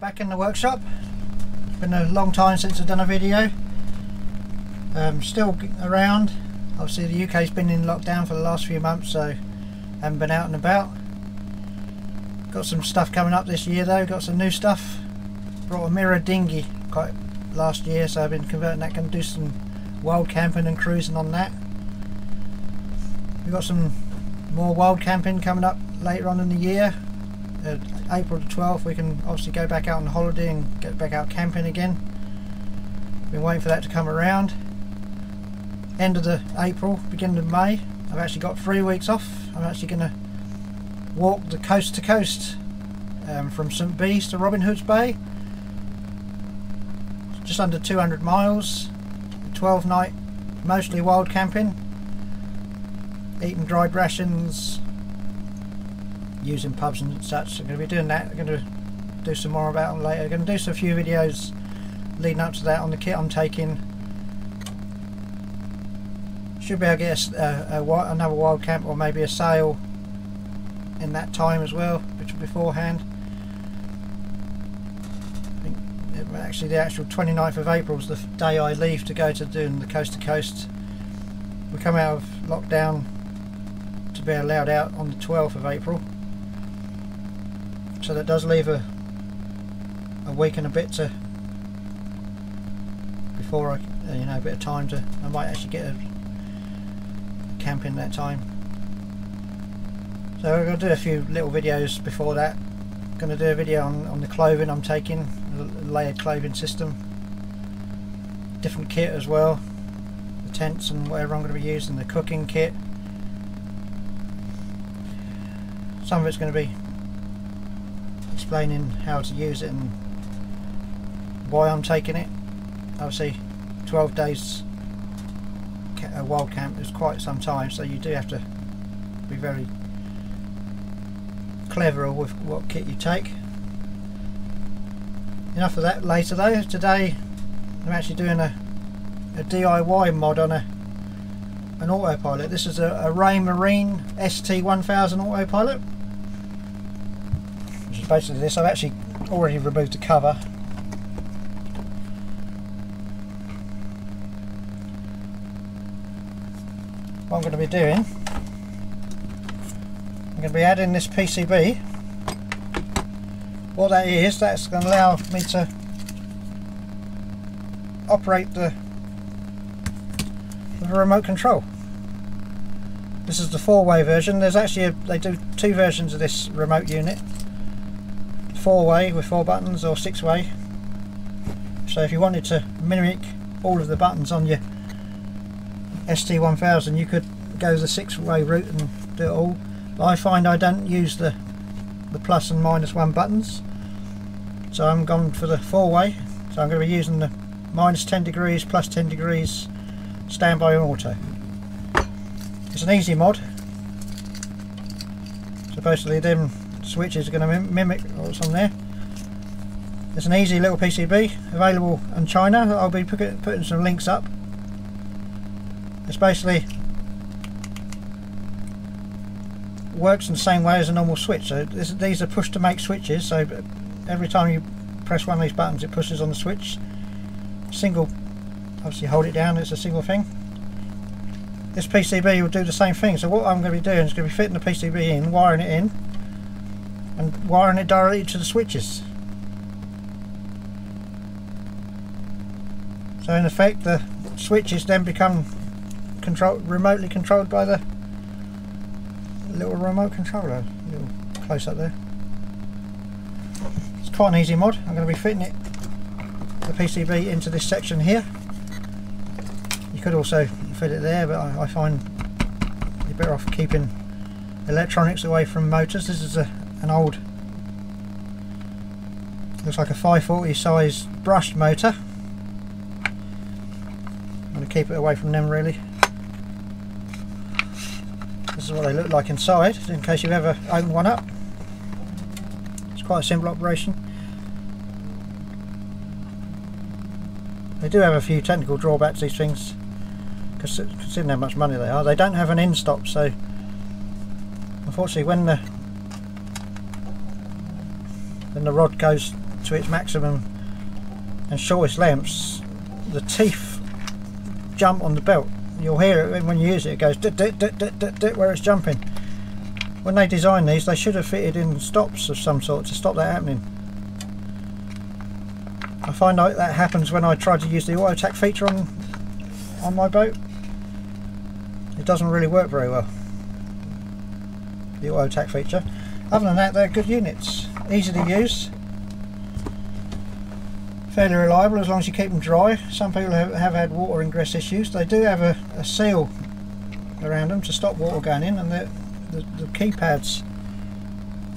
back in the workshop. It's been a long time since I've done a video. Um, still around. Obviously the UK's been in lockdown for the last few months so haven't been out and about. Got some stuff coming up this year though, got some new stuff. Brought a mirror dinghy quite last year so I've been converting that, to do some wild camping and cruising on that. We've got some more wild camping coming up later on in the year. Uh, April the 12th we can obviously go back out on holiday and get back out camping again. Been waiting for that to come around. End of the April, beginning of May. I've actually got three weeks off. I'm actually going to walk the coast to coast um, from St Bees to Robin Hood's Bay. Just under 200 miles. 12 night, mostly wild camping. Eating dried rations, using pubs and such. I'm going to be doing that. I'm going to do some more about them later. I'm going to do a few videos leading up to that on the kit I'm taking. Should be able to get a, a, a, another wild camp or maybe a sail in that time as well, which beforehand. actually the actual 29th of April is the day I leave to go to doing the coast to coast. We come out of lockdown to be allowed out on the 12th of April so that does leave a a week and a bit to before I uh, you know a bit of time to I might actually get a camp in that time. So I'm going to do a few little videos before that. I'm going to do a video on, on the clothing I'm taking the layered clothing system. Different kit as well. The tents and whatever I'm going to be using the cooking kit. Some of it's going to be explaining how to use it and why I'm taking it. Obviously 12 days a wild camp is quite some time so you do have to be very clever with what kit you take. Enough of that later though. Today I'm actually doing a, a DIY mod on a an autopilot. This is a, a Raymarine ST1000 autopilot basically this. I've actually already removed the cover. What I'm going to be doing, I'm going to be adding this PCB. What that is, that's going to allow me to operate the, the remote control. This is the four-way version. There's actually a, they do two versions of this remote unit four way with four buttons or six way so if you wanted to mimic all of the buttons on your ST1000 you could go the six way route and do it all. But I find I don't use the the plus and minus one buttons. So I'm gone for the four way so I'm going to be using the minus 10 degrees plus 10 degrees standby and auto. It's an easy mod. Supposedly them switch is going to mimic what's on there. It's an easy little PCB available in China. I'll be putting some links up. It's basically works in the same way as a normal switch. So this, these are push to make switches. So every time you press one of these buttons, it pushes on the switch. Single, obviously hold it down. It's a single thing. This PCB will do the same thing. So what I'm going to be doing is going to be fitting the PCB in, wiring it in, and wiring it directly to the switches. So in effect the switches then become control remotely controlled by the little remote controller. Little close up there. It's quite an easy mod. I'm going to be fitting it the PCB into this section here. You could also fit it there but I, I find you're better off keeping electronics away from motors. This is a an old looks like a 540 size brushed motor. I'm going to keep it away from them really. This is what they look like inside in case you've ever opened one up. It's quite a simple operation. They do have a few technical drawbacks these things considering how much money they are. They don't have an end stop so unfortunately when the then the rod goes to its maximum and shortest lengths, the teeth jump on the belt. You'll hear it when you use it, it goes dit, dit, dit, dit, dit, dit, where it's jumping. When they designed these, they should have fitted end stops of some sort to stop that happening. I find out that happens when I try to use the auto tack feature on on my boat. It doesn't really work very well. The auto tack feature. Other than that, they're good units, easy to use, fairly reliable as long as you keep them dry. Some people have, have had water ingress issues. They do have a, a, seal around them to stop water going in, and the, the, the keypads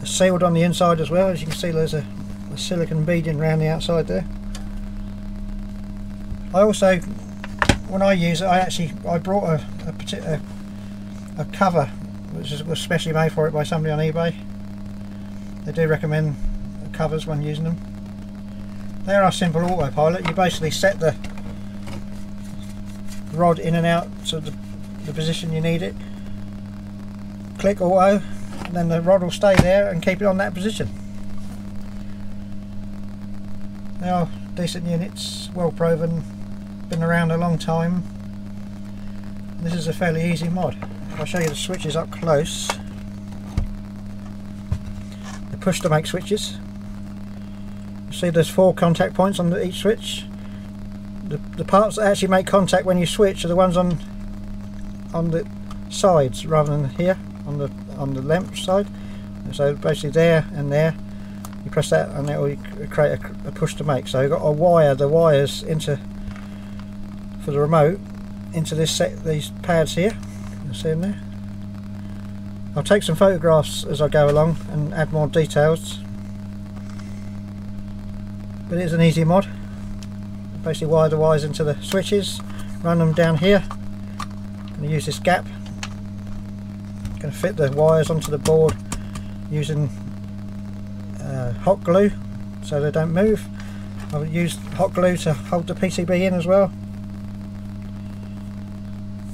are sealed on the inside as well. As you can see, there's a, a silicon beading around the outside there. I also, when I use it, I actually I brought a a, a, a cover which was specially made for it by somebody on eBay. They do recommend covers when using them. They are simple autopilot. You basically set the rod in and out to the, the position you need it. Click auto, and then the rod will stay there and keep it on that position. They are decent units, well proven, been around a long time. This is a fairly easy mod. I'll show you the switches up close push to make switches. See there's four contact points on each switch. The, the parts that actually make contact when you switch are the ones on on the sides rather than here on the on the length side. So basically there and there you press that and it will create a, a push to make. So you've got to wire the wires into for the remote into this set these pads here. You see them there? I'll take some photographs as I go along and add more details. But it's an easy mod. Basically wire the wires into the switches run them down here. I'm going to use this gap. Going to fit the wires onto the board using uh, hot glue so they don't move. I've used hot glue to hold the PCB in as well.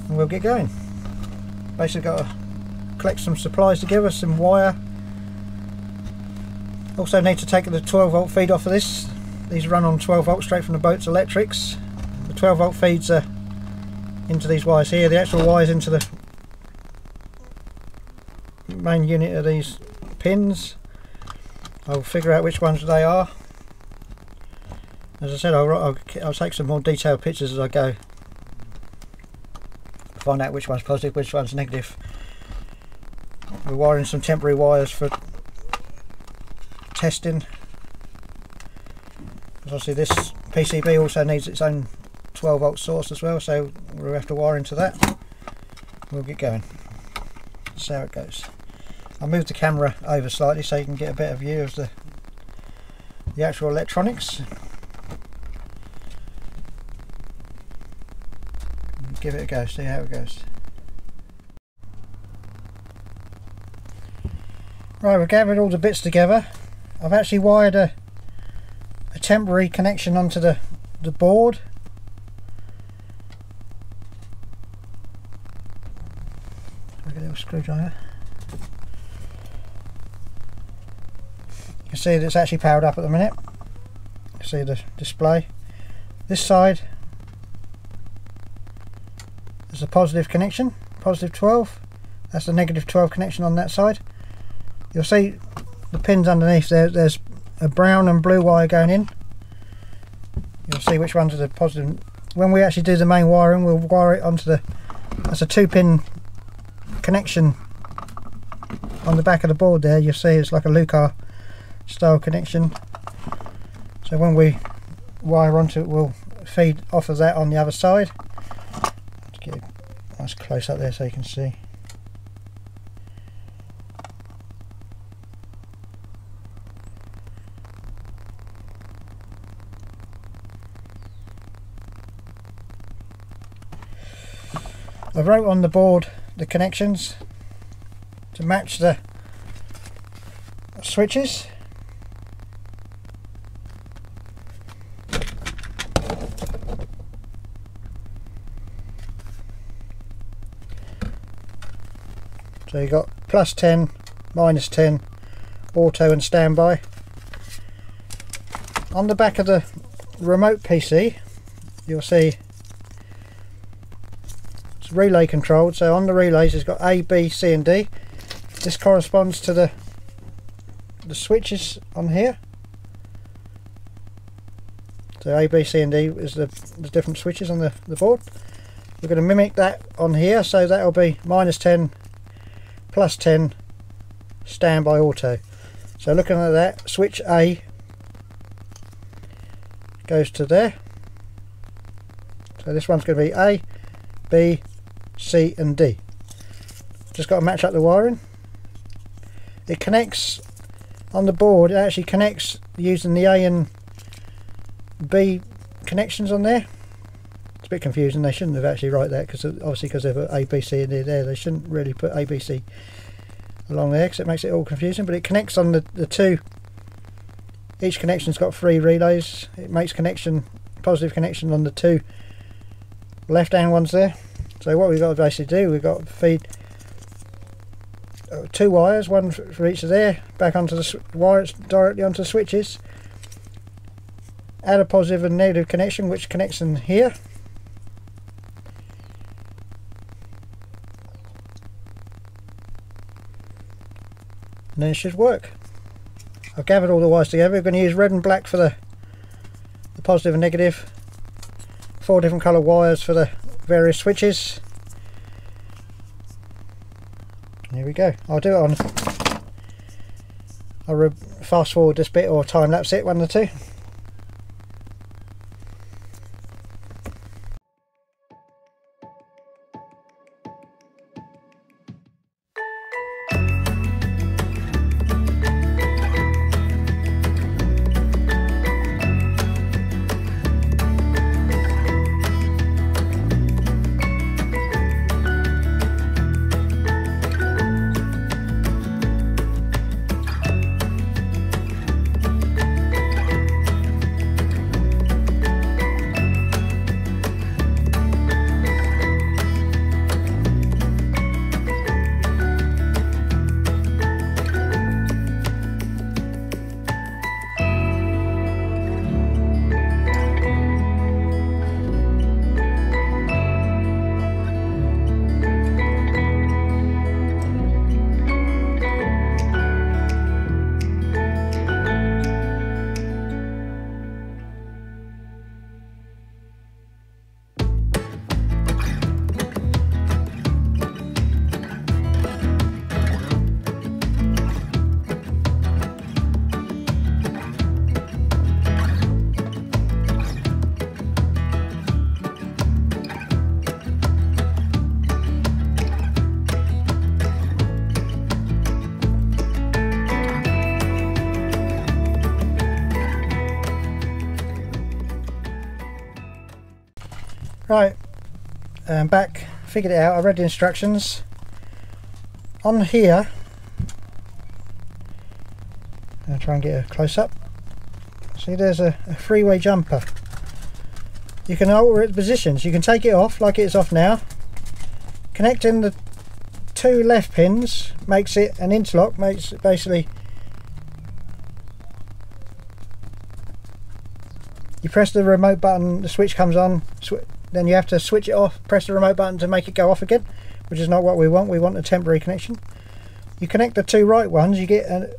And we'll get going. Basically got a collect some supplies together, some wire. Also need to take the 12 volt feed off of this. These run on 12 volt straight from the boat's electrics. The 12 volt feeds are into these wires here. The actual wires into the main unit of these pins. I'll figure out which ones they are. As I said, I'll, I'll, I'll take some more detailed pictures as I go. Find out which one's positive, which one's negative. We're wiring some temporary wires for testing. Obviously this PCB also needs its own 12 volt source as well, so we'll have to wire into that. We'll get going. See how it goes. I'll move the camera over slightly so you can get a better view of the the actual electronics. Give it a go, see how it goes. Right, we've gathered all the bits together. I've actually wired a, a temporary connection onto the, the board. Like a little screwdriver. You can see that it's actually powered up at the minute. You see the display. This side is a positive connection, positive 12. That's the negative 12 connection on that side you'll see the pins underneath there there's a brown and blue wire going in. You'll see which ones are the positive. When we actually do the main wiring we'll wire it onto the that's a two pin connection on the back of the board there. You'll see it's like a Lucar style connection. So when we wire onto it we'll feed off of that on the other side. Let's get a nice close up there so you can see wrote on the board the connections to match the switches. So you got plus 10 minus 10 auto and standby. On the back of the remote PC you'll see relay controlled so on the relays it's got A, B, C and D. This corresponds to the the switches on here. So A, B, C and D is the, the different switches on the, the board. We're going to mimic that on here so that'll be minus 10 plus 10 standby auto. So looking at that switch A goes to there. So this one's going to be A B C and D just got to match up the wiring it connects on the board it actually connects using the A and B connections on there It's a bit confusing. They shouldn't have actually write that because obviously because they've got ABC in there, they shouldn't really put ABC along there because it makes it all confusing. But it connects on the, the two. Each connection's got three relays. It makes connection, positive connection on the two left-hand ones there. So what we've got to basically do, we've got to feed uh, two wires, one for each of there, back onto the wires directly onto the switches. Add a positive and negative connection, which connects in here. and then it should work. I've gathered all the wires together. We're going to use red and black for the, the positive and negative. Four different colour wires for the various switches. Here we go. I'll do it on. I'll fast forward this bit or time lapse it, one or two. Right, um, back, figured it out, I read the instructions. On here, I'll try and get a close up. See there's a, a three-way jumper. You can alter its positions. You can take it off like it's off now. Connecting the two left pins makes it an interlock, makes it basically you press the remote button, the switch comes on, then you have to switch it off press the remote button to make it go off again which is not what we want. We want a temporary connection. You connect the two right ones you get a,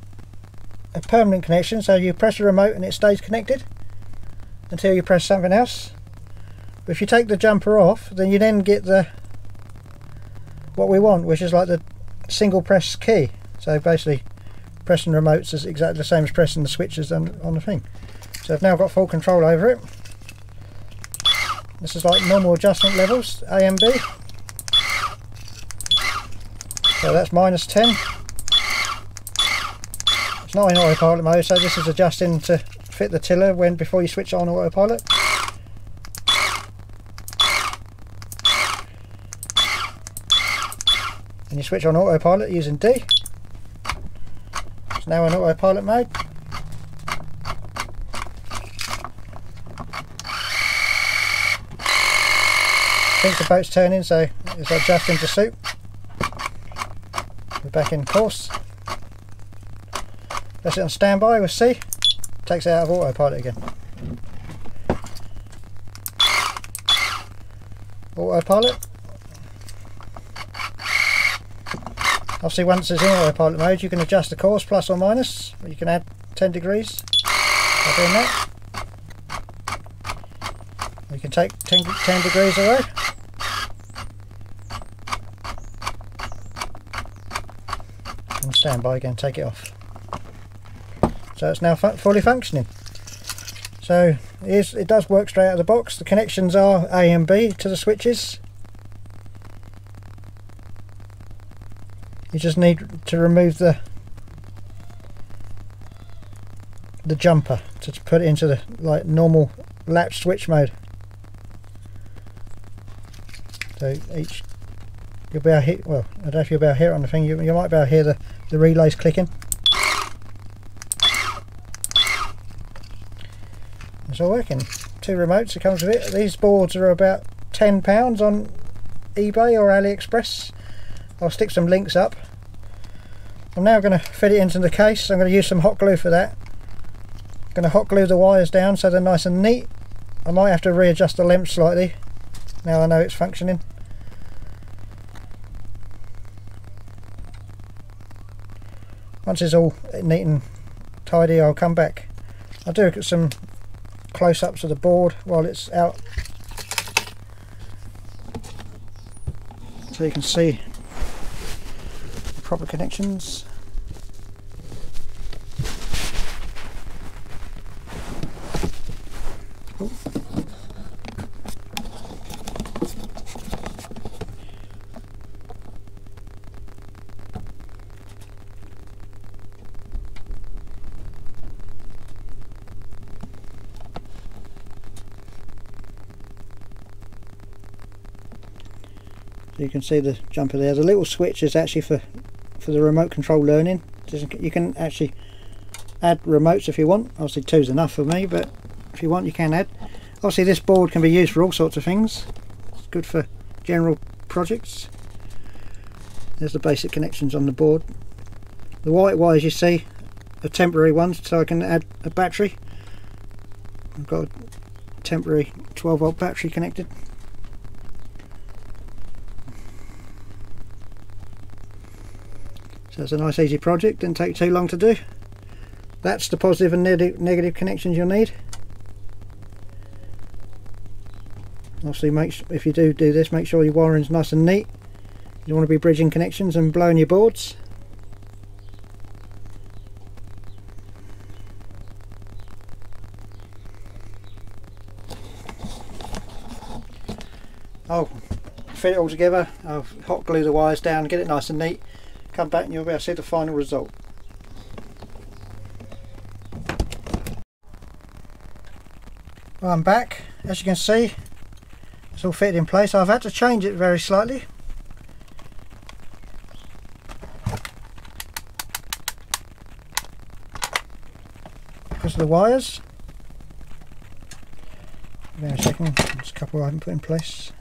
a permanent connection. So you press the remote and it stays connected until you press something else. But if you take the jumper off then you then get the what we want which is like the single press key. So basically pressing remotes is exactly the same as pressing the switches on, on the thing. So I've now got full control over it this is like normal adjustment levels, A and B. So that's minus 10. It's not in autopilot mode, so this is adjusting to fit the tiller when before you switch on autopilot. And you switch on autopilot using D. It's now in autopilot mode. Think the boat's turning so it's adjusting to suit we're back in course that's it on standby we'll see takes it out of autopilot again. Autopilot. Obviously once it's in autopilot mode you can adjust the course plus or minus. You can add 10 degrees by doing that. You can take 10, 10 degrees away. And stand by again, take it off. So it's now fu fully functioning. So it, does work straight out of the box. The connections are A and B to the switches. You just need to remove the the jumper to put it into the like normal latch switch mode. So each you'll be able to hear, well, I don't know if you'll be able to hear it on the thing, you, you might be able to hear the, the relays clicking. It's all working. Two remotes, it comes with it. These boards are about £10 on eBay or AliExpress. I'll stick some links up. I'm now going to fit it into the case. I'm going to use some hot glue for that. I'm going to hot glue the wires down so they're nice and neat. I might have to readjust the length slightly. Now I know it's functioning. Once it's all neat and tidy I'll come back. I'll do some close-ups of the board while it's out so you can see the proper connections. You can see the jumper there. The little switch is actually for for the remote control learning. You can actually add remotes if you want. Obviously two's enough for me, but if you want you can add. Obviously this board can be used for all sorts of things. It's good for general projects. There's the basic connections on the board. The white wires you see are temporary ones so I can add a battery. I've got a temporary 12 volt battery connected. So it's a nice easy project, didn't take too long to do. That's the positive and negative connections you'll need. Obviously, make if you do do this, make sure your wiring's nice and neat. You don't want to be bridging connections and blowing your boards. I'll fit it all together, I'll hot glue the wires down, get it nice and neat come back and you'll be able to see the final result. Well, I'm back. As you can see, it's all fitted in place. I've had to change it very slightly. Because of the wires. A second, there's a couple I haven't put in place.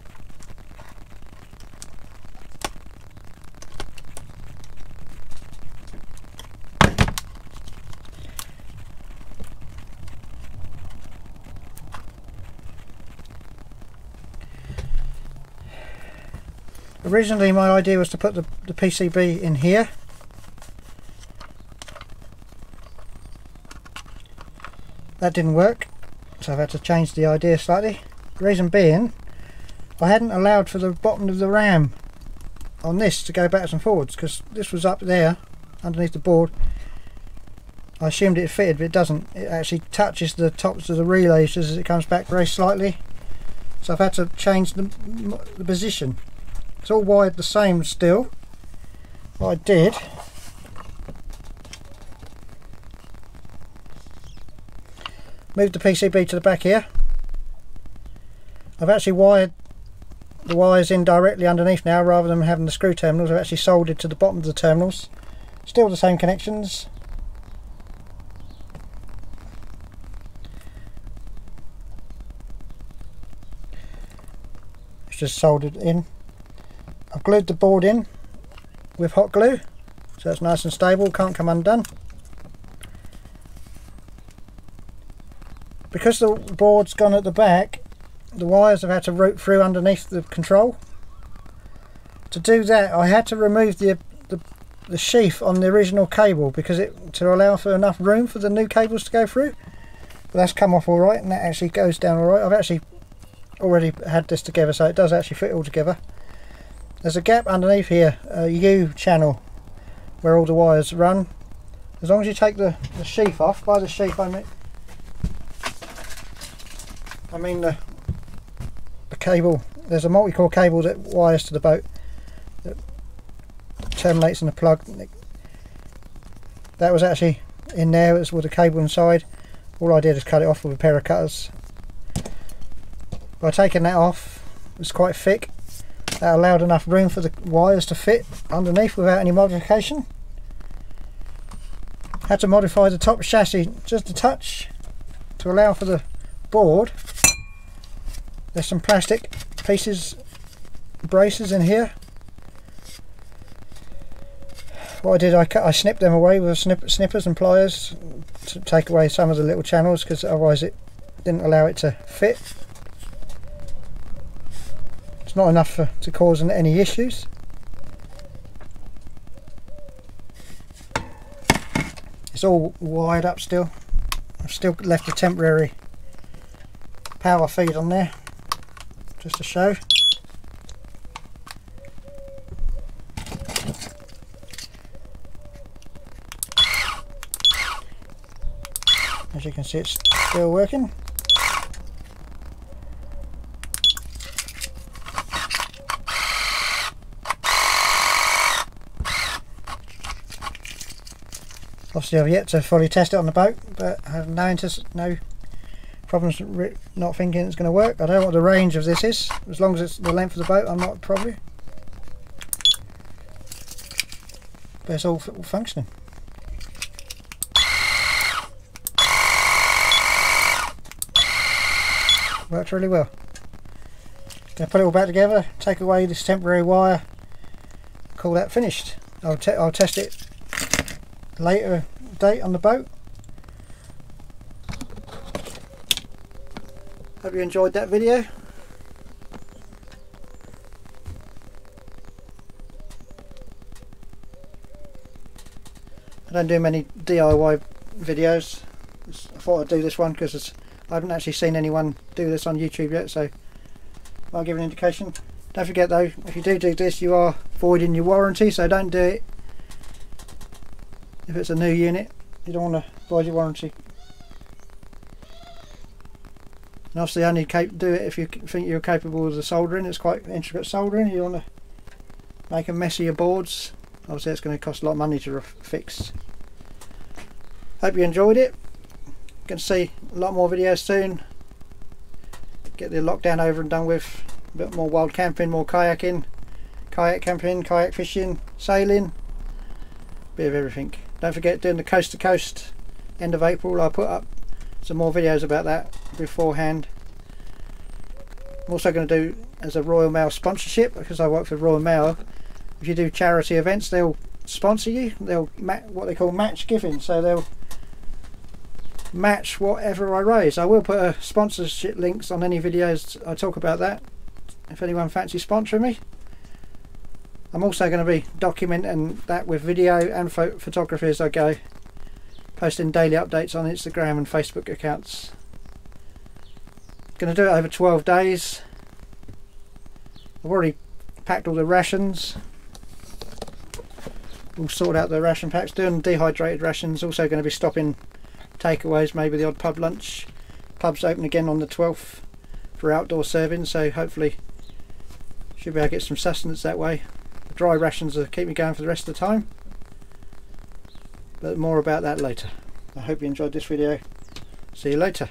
Originally my idea was to put the, the PCB in here. That didn't work so I've had to change the idea slightly. Reason being I hadn't allowed for the bottom of the RAM on this to go backwards and forwards because this was up there underneath the board. I assumed it fitted but it doesn't. It actually touches the tops of the relays as it comes back very slightly. So I've had to change the, the position it's all wired the same still. I did moved the PCB to the back here. I've actually wired the wires in directly underneath now rather than having the screw terminals. I've actually soldered to the bottom of the terminals. Still the same connections. It's just soldered in. I've glued the board in with hot glue so it's nice and stable, can't come undone. because the board's gone at the back the wires have had to route through underneath the control. To do that I had to remove the the, sheath on the original cable because it to allow for enough room for the new cables to go through. But that's come off all right and that actually goes down all right. I've actually already had this together so it does actually fit all together there's a gap underneath here a U channel where all the wires run. As long as you take the, the sheath off by the sheath I mean I mean the the cable. There's a multi-core cable that wires to the boat that terminates in a plug. That was actually in there with a cable inside. All I did is cut it off with a pair of cutters. By taking that off it's quite thick Uh, that allowed enough room for the wires to fit underneath without any modification. Had to modify the top chassis just a touch to allow for the board. There's some plastic pieces braces in here. What I did I cut I snipped them away with snip, snippers and pliers to take away some of the little channels because otherwise it didn't allow it to fit it's not enough for, to cause any issues. It's all wired up still. I've still left a temporary power feed on there just to show. As you can see it's still working. I've yet to fully test it on the boat, but I have no, interest no problems not thinking it's going to work. I don't know what the range of this is. As long as it's the length of the boat, I'm not probably. But it's all functioning. Works really well. Gonna put it all back together, take away this temporary wire, call that finished. I'll, I'll test it later date on the boat. Hope you enjoyed that video. I don't do many DIY videos. I thought I'd do this one because I haven't actually seen anyone do this on YouTube yet, so I'll give an indication. Don't forget though, if you do do this, you are voiding your warranty, so don't do it if it's a new unit you don't want to void your warranty. And obviously only do it if you think you're capable of the soldering? It's quite intricate soldering. You want to make a mess of your boards. Obviously it's going to cost a lot of money to fix. Hope you enjoyed it. Going to see a lot more videos soon. Get the lockdown over and done with. A bit more wild camping more kayaking. Kayak camping kayak fishing sailing. Bit of everything don't forget doing the coast to coast end of April I'll put up some more videos about that beforehand. I'm also going to do as a Royal Mail sponsorship because I work for Royal Mail. If you do charity events they'll sponsor you. They'll what they call match giving. So they'll match whatever I raise. I will put a sponsorship links on any videos I talk about that. If anyone fancies sponsoring me I'm also going to be documenting that with video and pho photography as I go, posting daily updates on Instagram and Facebook accounts. Going to do it over 12 days. I've already packed all the rations. We'll sort out the ration packs. Doing dehydrated rations. Also going to be stopping takeaways, maybe the odd pub lunch. Pubs open again on the 12th for outdoor serving, so hopefully should be able to get some sustenance that way dry rations will keep me going for the rest of the time. But more about that later. I hope you enjoyed this video. See you later